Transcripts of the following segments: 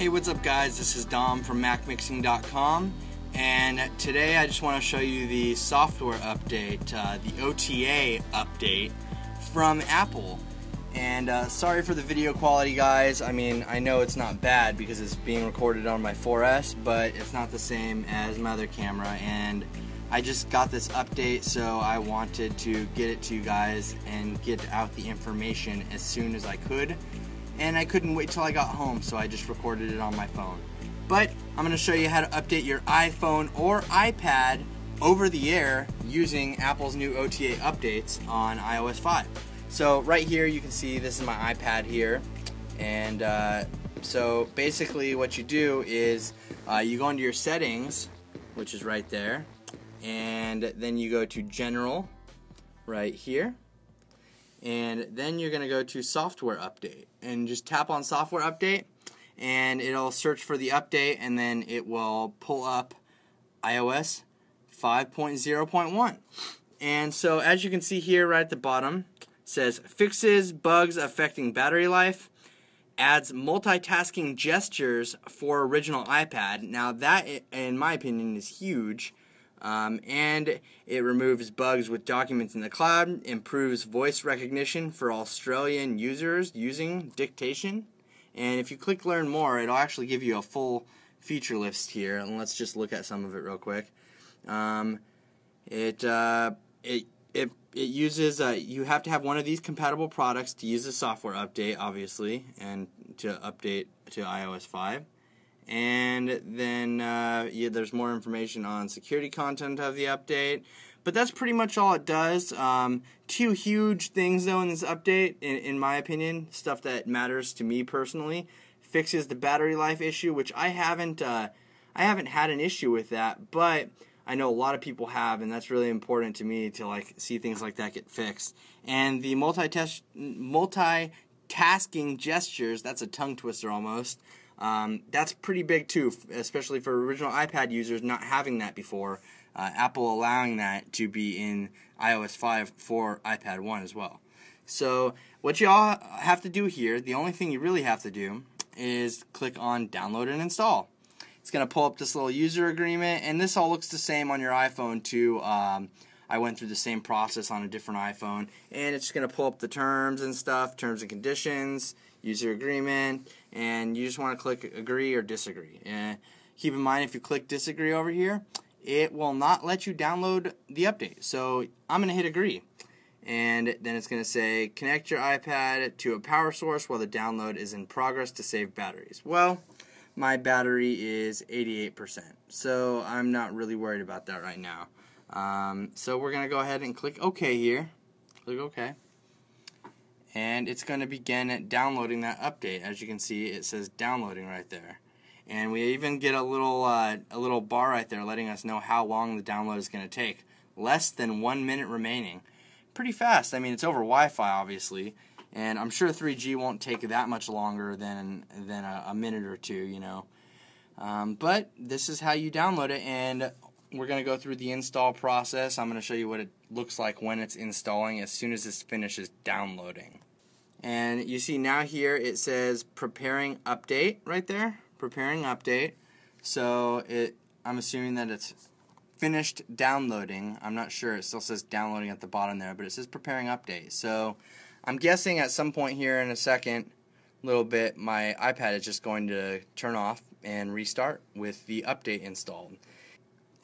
Hey, what's up, guys? This is Dom from MacMixing.com, and today I just want to show you the software update, uh, the OTA update from Apple. And uh, sorry for the video quality, guys. I mean, I know it's not bad because it's being recorded on my 4S, but it's not the same as my other camera. And I just got this update, so I wanted to get it to you guys and get out the information as soon as I could. And I couldn't wait till I got home, so I just recorded it on my phone. But I'm going to show you how to update your iPhone or iPad over the air using Apple's new OTA updates on iOS 5. So right here you can see this is my iPad here and uh, so basically what you do is uh, you go into your settings which is right there and then you go to general right here and then you're going to go to software update and just tap on software update and it'll search for the update and then it will pull up iOS 5.0.1 and so as you can see here right at the bottom says fixes bugs affecting battery life, adds multitasking gestures for original iPad. Now that, in my opinion, is huge. Um, and it removes bugs with documents in the cloud, improves voice recognition for Australian users using dictation. And if you click learn more, it'll actually give you a full feature list here. And let's just look at some of it real quick. Um, it, uh, it it it uses uh, you have to have one of these compatible products to use the software update obviously and to update to iOS 5 and then uh, yeah, there's more information on security content of the update but that's pretty much all it does um, two huge things though in this update in, in my opinion stuff that matters to me personally fixes the battery life issue which I haven't uh, I haven't had an issue with that but I know a lot of people have, and that's really important to me to like see things like that get fixed. And the multi-test, multitasking gestures, that's a tongue twister almost. Um, that's pretty big too, especially for original iPad users not having that before. Uh, Apple allowing that to be in iOS 5 for iPad 1 as well. So, what you all have to do here, the only thing you really have to do is click on download and install. It's going to pull up this little user agreement, and this all looks the same on your iPhone too. Um, I went through the same process on a different iPhone, and it's just going to pull up the terms and stuff, terms and conditions, user agreement, and you just want to click agree or disagree. And keep in mind, if you click disagree over here, it will not let you download the update. So I'm going to hit agree. And then it's going to say connect your iPad to a power source while the download is in progress to save batteries. Well, my battery is 88%. So I'm not really worried about that right now. Um, so we're going to go ahead and click OK here. Click OK. And it's going to begin downloading that update. As you can see, it says downloading right there. And we even get a little uh, a little bar right there letting us know how long the download is going to take. Less than one minute remaining. Pretty fast. I mean, it's over Wi-Fi, obviously and I'm sure 3G won't take that much longer than than a, a minute or two, you know. Um, but this is how you download it, and we're going to go through the install process. I'm going to show you what it looks like when it's installing as soon as this finishes downloading. And you see now here it says preparing update right there, preparing update. So it, I'm assuming that it's finished downloading. I'm not sure. It still says downloading at the bottom there, but it says preparing update. So I'm guessing at some point here in a second, little bit, my iPad is just going to turn off and restart with the update installed.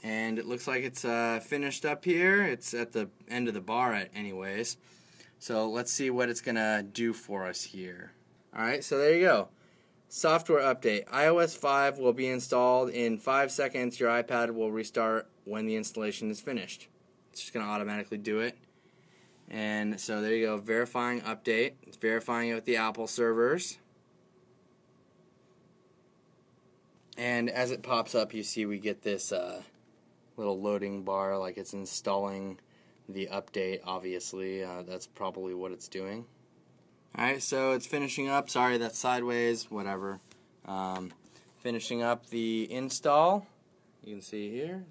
And it looks like it's uh, finished up here. It's at the end of the bar, anyways. So let's see what it's going to do for us here. Alright, so there you go. Software update. iOS 5 will be installed in 5 seconds. Your iPad will restart when the installation is finished. It's just going to automatically do it. And so there you go, verifying update. It's verifying it with the Apple servers. And as it pops up, you see we get this uh, little loading bar, like it's installing the update, obviously. Uh, that's probably what it's doing. Alright, so it's finishing up. Sorry, that's sideways, whatever. Um, finishing up the install. You can see here.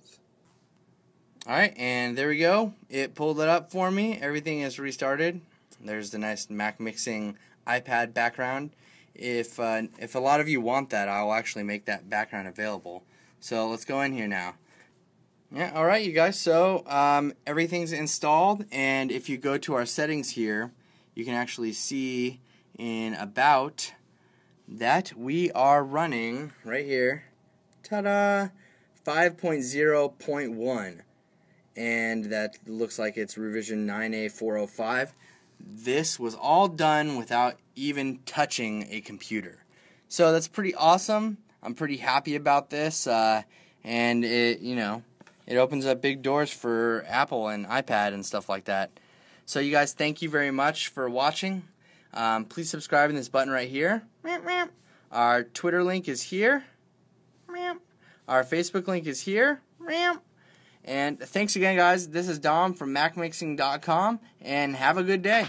Alright, and there we go. It pulled it up for me. Everything is restarted. There's the nice Mac Mixing iPad background. if uh, if a lot of you want that, I'll actually make that background available. So let's go in here now. Yeah, all right, you guys. So um, everything's installed, and if you go to our settings here, you can actually see in about that we are running right here. Ta-da! 5.0.1 and that looks like it's revision 9A405. This was all done without even touching a computer. So that's pretty awesome. I'm pretty happy about this, uh, and it you know it opens up big doors for Apple and iPad and stuff like that. So you guys, thank you very much for watching. Um, please subscribe in this button right here. Our Twitter link is here. Our Facebook link is here. And thanks again, guys. This is Dom from MacMixing.com, and have a good day.